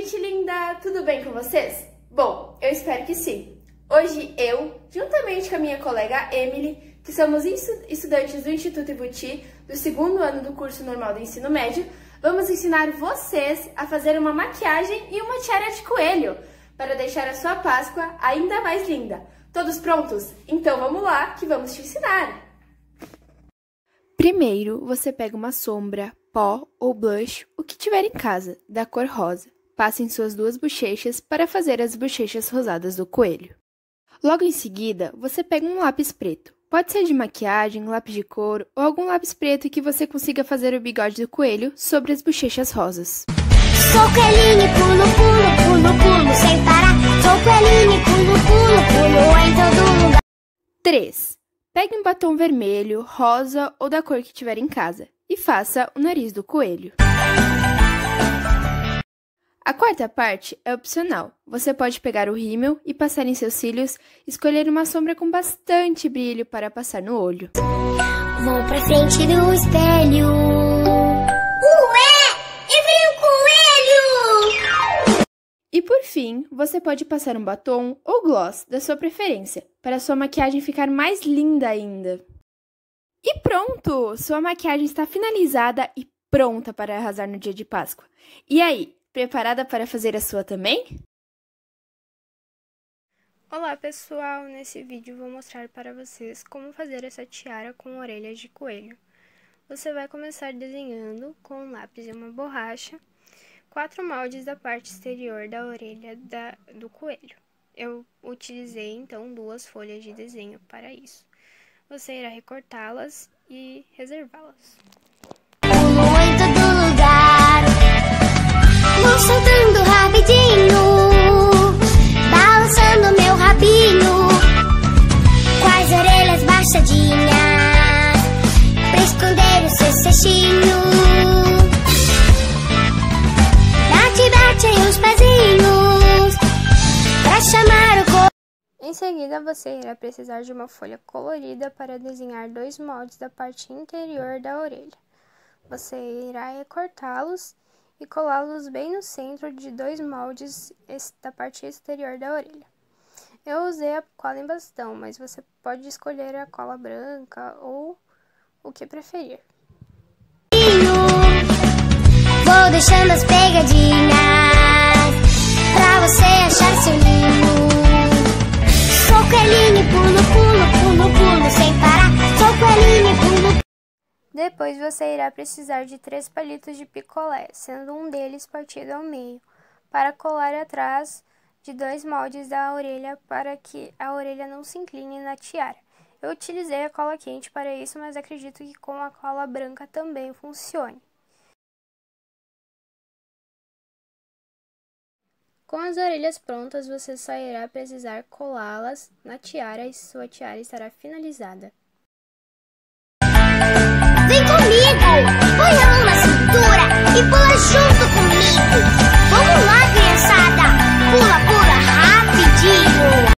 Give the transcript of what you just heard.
gente linda! Tudo bem com vocês? Bom, eu espero que sim. Hoje eu, juntamente com a minha colega Emily, que somos estudantes do Instituto Ibuti, do segundo ano do curso normal do ensino médio, vamos ensinar vocês a fazer uma maquiagem e uma tiara de coelho para deixar a sua Páscoa ainda mais linda. Todos prontos? Então vamos lá que vamos te ensinar! Primeiro, você pega uma sombra, pó ou blush, o que tiver em casa, da cor rosa. Passe em suas duas bochechas para fazer as bochechas rosadas do coelho. Logo em seguida, você pega um lápis preto. Pode ser de maquiagem, lápis de cor ou algum lápis preto que você consiga fazer o bigode do coelho sobre as bochechas rosas. Sou coelhinho, pulo, pulo, pulo, pulo, sem parar. Sou coelhinho, pulo, pulo, pulo em todo lugar. 3. Pegue um batom vermelho, rosa ou da cor que tiver em casa e faça o nariz do coelho. A quarta parte é opcional. Você pode pegar o rímel e passar em seus cílios, escolher uma sombra com bastante brilho para passar no olho. Vou pra frente do espelho. Ué! Eu vi um coelho! E por fim, você pode passar um batom ou gloss da sua preferência, para sua maquiagem ficar mais linda ainda. E pronto! Sua maquiagem está finalizada e pronta para arrasar no dia de Páscoa. E aí, Preparada para fazer a sua também? Olá pessoal, nesse vídeo vou mostrar para vocês como fazer essa tiara com orelhas de coelho. Você vai começar desenhando com um lápis e uma borracha, quatro moldes da parte exterior da orelha da, do coelho. Eu utilizei então duas folhas de desenho para isso. Você irá recortá-las e reservá-las. Seguida, você irá precisar de uma folha colorida para desenhar dois moldes da parte interior da orelha. Você irá recortá-los e colá-los bem no centro de dois moldes da parte exterior da orelha. Eu usei a cola em bastão, mas você pode escolher a cola branca ou o que preferir. Vou deixando as pegadinhas Depois você irá precisar de três palitos de picolé, sendo um deles partido ao meio, para colar atrás de dois moldes da orelha para que a orelha não se incline na tiara. Eu utilizei a cola quente para isso, mas acredito que com a cola branca também funcione. Com as orelhas prontas, você só irá precisar colá-las na tiara e sua tiara estará finalizada. и положил документы.